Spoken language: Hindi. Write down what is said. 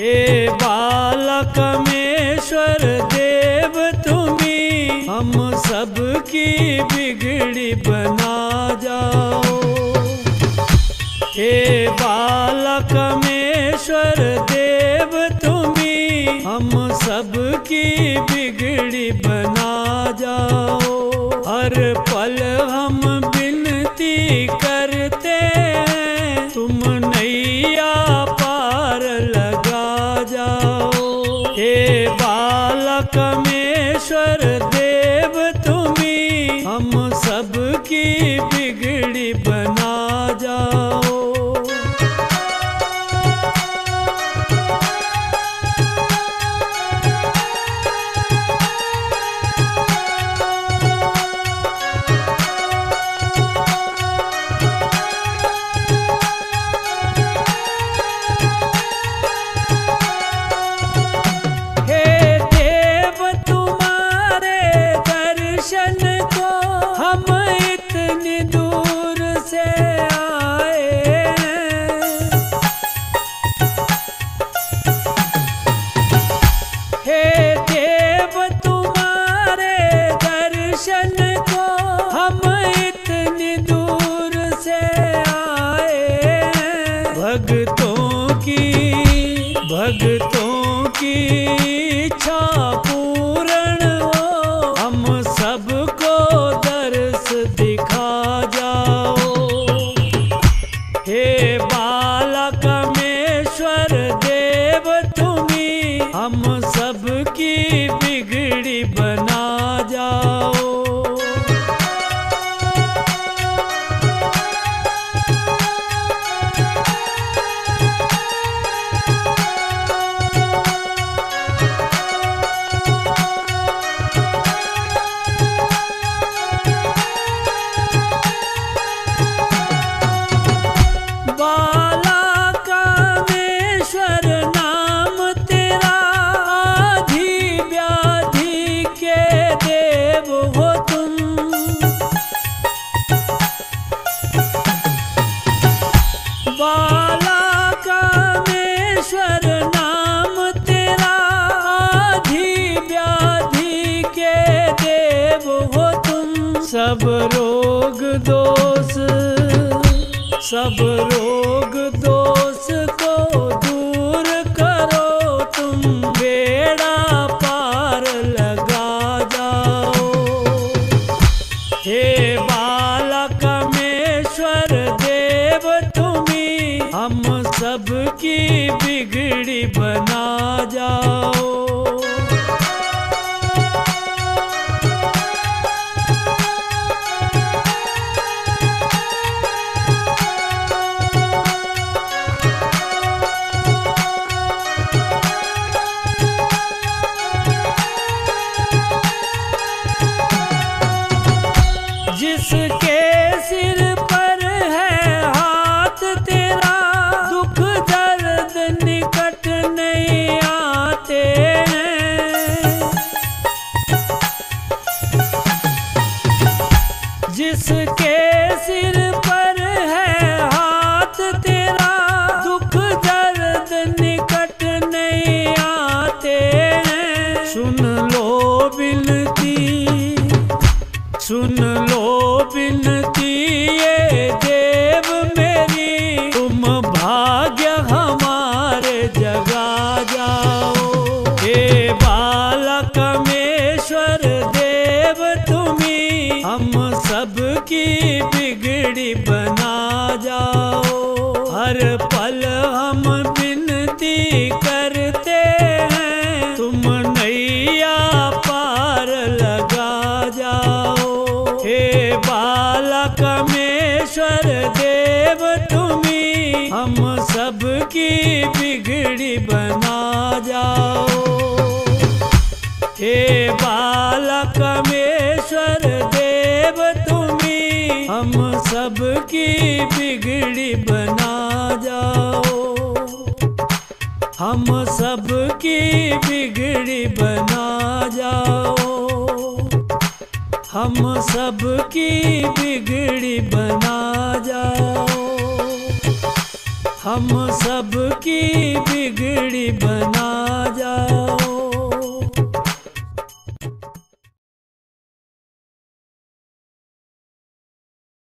हे बालकमेश्वर देव तुम्ही, हम सबकी बिगड़ी बना जाओ। हे बालकमेश्वर देव तुम्ही, हम सबकी बिगड़ी बना जाओ। हर पल हम बिनती करते सबकी बिगड़ी बना भक्तों की भगतों की इच्छा पूर्ण हो, हम सबको दर्श दिखा जाओ। हे बालकमेश्वर देव, तुम्हें हम सबकी कामेश्वर नाम तेरा आधी देव तुम। सब रोग दोष सब रोग सबकी बिगड़ी बना जाओ। जिसके जिसके सिर पर है हाथ, तेरा दुख दर्द निकट नहीं आते हैं। सुन लो बिनती, सुन लो बिनती। बिगड़ी बना जाओ। हर पल हम विनती करते हैं, तुम नैया पार लगा जाओ। हे बालकमेश्वर देव, तुम्ही हम सबकी बिगड़ी बना जाओ। हे बालकमेश्वर हम सबकी बिगड़ी बना जाओ। हम सबकी बिगड़ी बना जाओ। हम सबकी बिगड़ी बना जाओ। हम सबकी बिगड़ी बना जाओ।